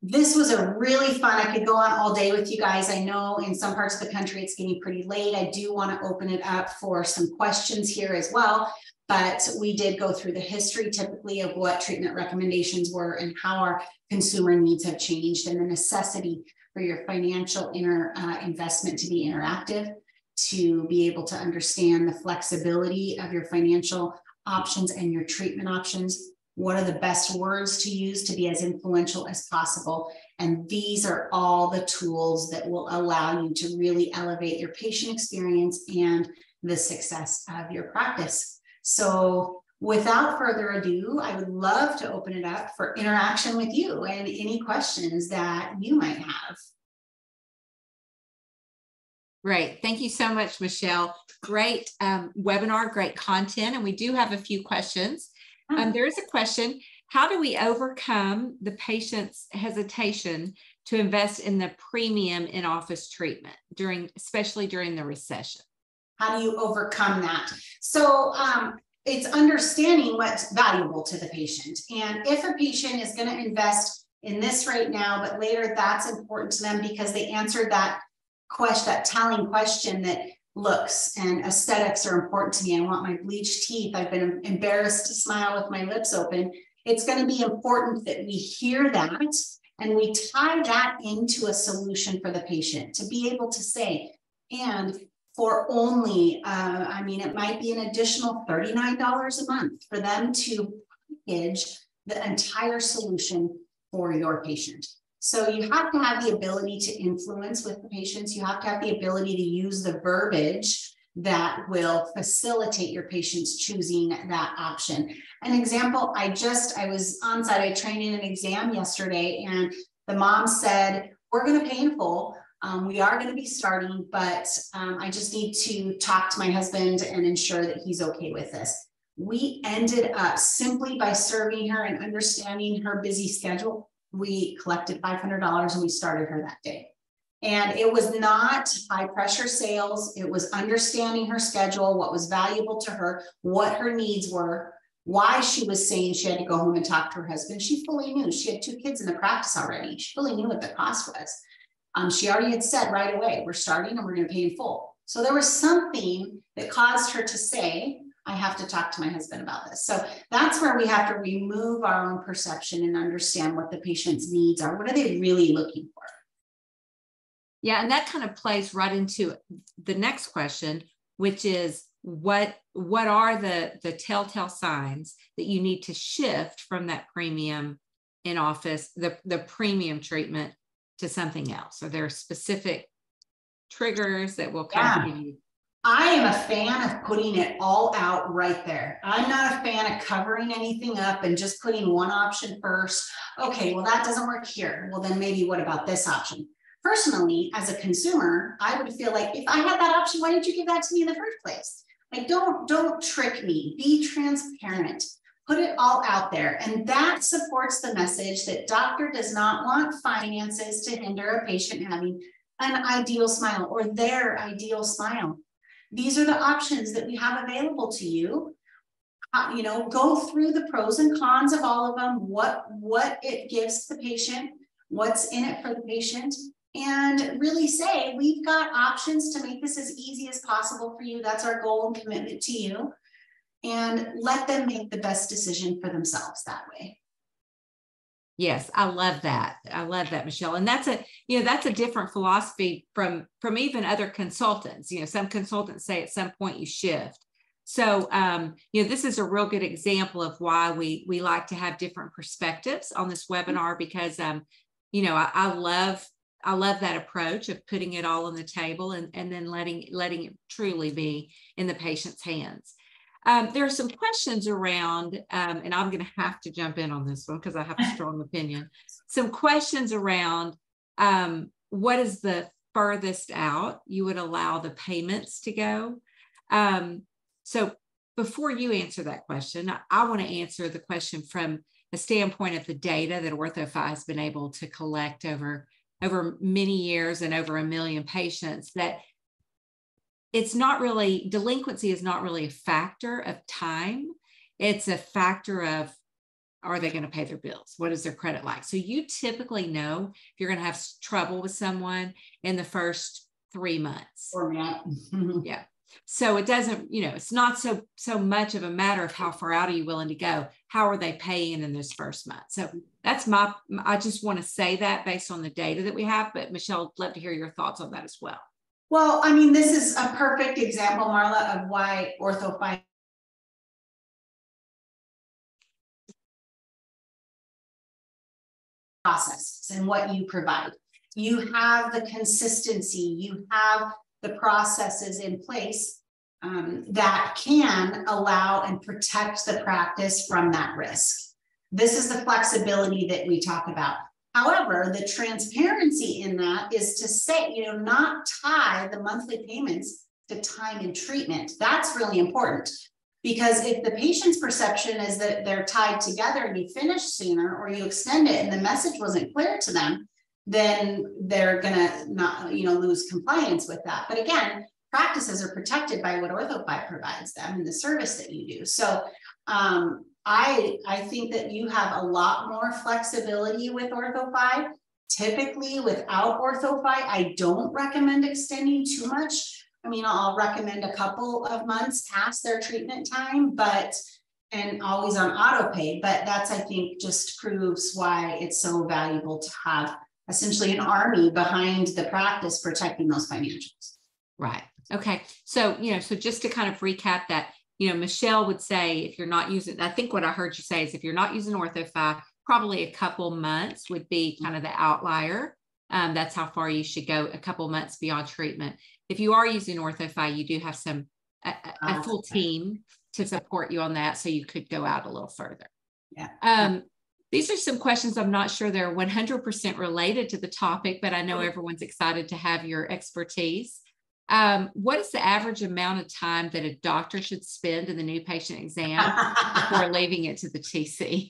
This was a really fun. I could go on all day with you guys. I know in some parts of the country it's getting pretty late. I do want to open it up for some questions here as well. But we did go through the history typically of what treatment recommendations were and how our consumer needs have changed and the necessity for your financial inner uh, investment to be interactive, to be able to understand the flexibility of your financial options and your treatment options what are the best words to use to be as influential as possible. And these are all the tools that will allow you to really elevate your patient experience and the success of your practice. So, without further ado, I would love to open it up for interaction with you and any questions that you might have. Great. Thank you so much, Michelle. Great um, webinar, great content. And we do have a few questions. Um, there is a question How do we overcome the patient's hesitation to invest in the premium in office treatment during, especially during the recession? How do you overcome that? So, um, it's understanding what's valuable to the patient. And if a patient is going to invest in this right now, but later that's important to them because they answered that question, that telling question that looks and aesthetics are important to me. I want my bleached teeth. I've been embarrassed to smile with my lips open. It's going to be important that we hear that and we tie that into a solution for the patient to be able to say, and for only, uh, I mean, it might be an additional $39 a month for them to package the entire solution for your patient. So you have to have the ability to influence with the patients. You have to have the ability to use the verbiage that will facilitate your patients choosing that option. An example, I just, I was on site, I trained in an exam yesterday and the mom said, we're going to pay in full. Um, we are going to be starting, but um, I just need to talk to my husband and ensure that he's okay with this. We ended up simply by serving her and understanding her busy schedule we collected $500 and we started her that day. And it was not high pressure sales. It was understanding her schedule, what was valuable to her, what her needs were, why she was saying she had to go home and talk to her husband. She fully knew. She had two kids in the practice already. She fully knew what the cost was. Um, she already had said right away, we're starting and we're going to pay in full. So there was something that caused her to say, I have to talk to my husband about this. So that's where we have to remove our own perception and understand what the patient's needs are. What are they really looking for? Yeah, and that kind of plays right into the next question, which is what what are the the telltale signs that you need to shift from that premium in office, the the premium treatment to something else? Are there specific triggers that will kind yeah. of give you I am a fan of putting it all out right there. I'm not a fan of covering anything up and just putting one option first. Okay, well, that doesn't work here. Well, then maybe what about this option? Personally, as a consumer, I would feel like if I had that option, why didn't you give that to me in the first place? Like, don't, don't trick me. Be transparent. Put it all out there. And that supports the message that doctor does not want finances to hinder a patient having an ideal smile or their ideal smile these are the options that we have available to you. Uh, you know, go through the pros and cons of all of them, what, what it gives the patient, what's in it for the patient, and really say, we've got options to make this as easy as possible for you. That's our goal and commitment to you. And let them make the best decision for themselves that way. Yes, I love that. I love that, Michelle. And that's a, you know, that's a different philosophy from from even other consultants. You know, some consultants say at some point you shift. So, um, you know, this is a real good example of why we we like to have different perspectives on this webinar because, um, you know, I, I love I love that approach of putting it all on the table and and then letting letting it truly be in the patient's hands. Um, there are some questions around, um, and I'm going to have to jump in on this one because I have a (laughs) strong opinion. Some questions around um, what is the furthest out you would allow the payments to go. Um, so before you answer that question, I, I want to answer the question from the standpoint of the data that OrthoFi has been able to collect over over many years and over a million patients that it's not really delinquency is not really a factor of time. It's a factor of are they going to pay their bills? What is their credit like? So you typically know if you're going to have trouble with someone in the first three months. Or not. (laughs) Yeah. So it doesn't you know it's not so so much of a matter of how far out are you willing to go? How are they paying in this first month so that's my i just want to say that based on the data that we have but michelle I'd love to hear your thoughts on that as well well, I mean, this is a perfect example, Marla, of why OrthoFi process and what you provide. You have the consistency, you have the processes in place um, that can allow and protect the practice from that risk. This is the flexibility that we talk about. However, the transparency in that is to say, you know, not tie the monthly payments to time and treatment. That's really important because if the patient's perception is that they're tied together and you finish sooner or you extend it and the message wasn't clear to them, then they're gonna not, you know, lose compliance with that. But again, practices are protected by what OrthoFi provides them and the service that you do. So um, I, I think that you have a lot more flexibility with OrthoFi. Typically without OrthoFi, I don't recommend extending too much. I mean, I'll recommend a couple of months past their treatment time, but and always on auto pay. But that's, I think, just proves why it's so valuable to have essentially an army behind the practice protecting those financials. Right. Okay. So, you know, so just to kind of recap that, you know, Michelle would say if you're not using, I think what I heard you say is if you're not using OrthoFi, probably a couple months would be kind of the outlier. Um, that's how far you should go, a couple months beyond treatment. If you are using OrthoFi, you do have some a, a oh, full team to support you on that, so you could go out a little further. Yeah. Um, these are some questions I'm not sure they're 100% related to the topic, but I know everyone's excited to have your expertise. Um, what is the average amount of time that a doctor should spend in the new patient exam before (laughs) leaving it to the TC?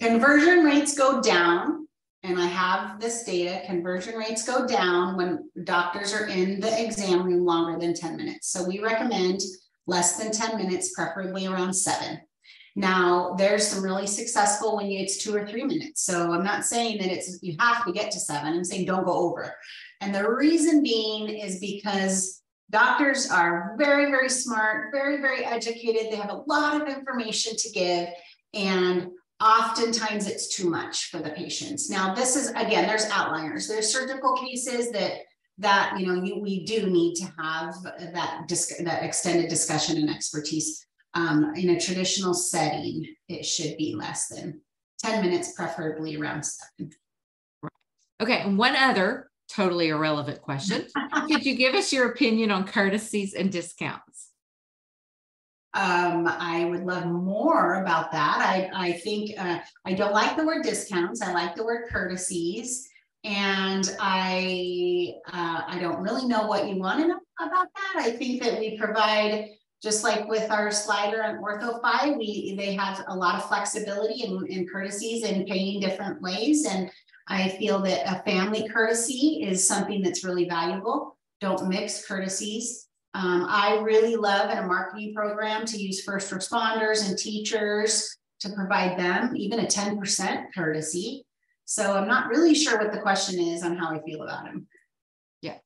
Conversion rates go down, and I have this data. Conversion rates go down when doctors are in the exam room longer than 10 minutes. So we recommend less than 10 minutes, preferably around seven. Now, there's some really successful when it's two or three minutes. So I'm not saying that it's you have to get to seven. I'm saying don't go over. And the reason being is because doctors are very, very smart, very, very educated. They have a lot of information to give. And oftentimes it's too much for the patients. Now, this is again, there's outliers. There's surgical cases that that you know you, we do need to have that that extended discussion and expertise um, in a traditional setting, it should be less than 10 minutes, preferably around seven. Okay, and one other totally irrelevant question. (laughs) Could you give us your opinion on courtesies and discounts? Um, I would love more about that. I, I think, uh, I don't like the word discounts. I like the word courtesies. And I, uh, I don't really know what you want to know about that. I think that we provide, just like with our slider on OrthoFi, we, they have a lot of flexibility and, and courtesies in paying different ways. And I feel that a family courtesy is something that's really valuable. Don't mix courtesies. Um, I really love in a marketing program to use first responders and teachers to provide them even a 10% courtesy. So I'm not really sure what the question is on how I feel about him. Yeah.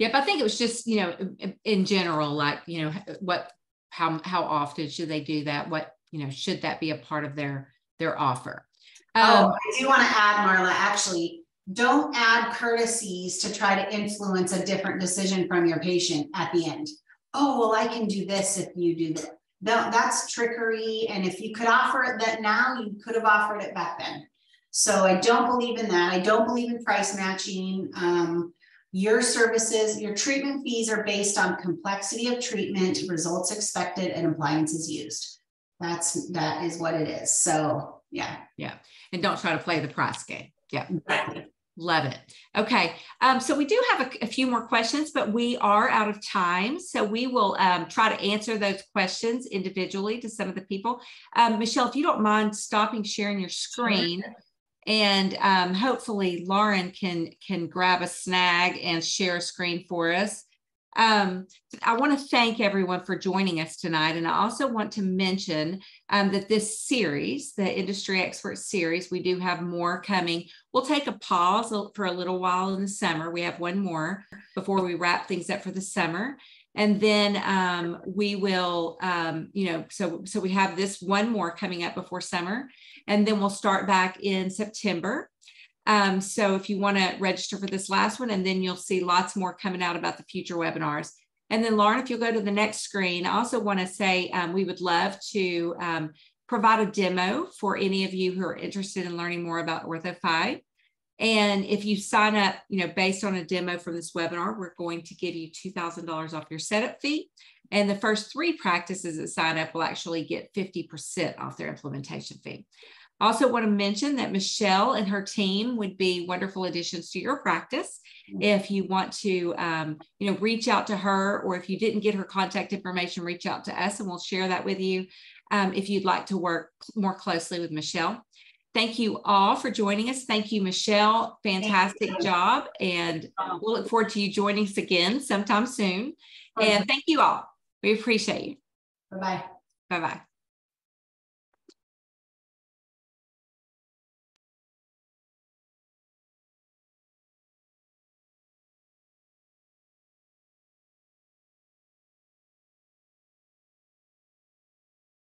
Yep. I think it was just, you know, in general, like, you know, what, how, how often should they do that? What, you know, should that be a part of their, their offer? Oh, um, oh, I do want to add, Marla, actually, don't add courtesies to try to influence a different decision from your patient at the end. Oh, well, I can do this if you do that. No, that's trickery. And if you could offer it that now, you could have offered it back then. So I don't believe in that. I don't believe in price matching. Um, your services, your treatment fees are based on complexity of treatment, results expected, and appliances used. That's that is what it is. So yeah. Yeah. And don't try to play the price game. Yeah. Exactly. Love it. Okay. Um, so we do have a, a, few more questions, but we are out of time. So we will um, try to answer those questions individually to some of the people. Um, Michelle, if you don't mind stopping sharing your screen. Sure and um, hopefully Lauren can can grab a snag and share a screen for us. Um, I want to thank everyone for joining us tonight, and I also want to mention um, that this series, the Industry Expert Series, we do have more coming. We'll take a pause for a little while in the summer. We have one more before we wrap things up for the summer and then um, we will um, you know so so we have this one more coming up before summer and then we'll start back in september um, so if you want to register for this last one and then you'll see lots more coming out about the future webinars and then lauren if you'll go to the next screen i also want to say um, we would love to um, provide a demo for any of you who are interested in learning more about OrthoFi and if you sign up, you know, based on a demo from this webinar, we're going to give you $2,000 off your setup fee. And the first three practices that sign up will actually get 50% off their implementation fee. I also want to mention that Michelle and her team would be wonderful additions to your practice. If you want to, um, you know, reach out to her, or if you didn't get her contact information, reach out to us and we'll share that with you. Um, if you'd like to work more closely with Michelle. Thank you all for joining us. Thank you, Michelle. Fantastic you. job. And we'll look forward to you joining us again sometime soon. And thank you all. We appreciate you. Bye bye. Bye bye.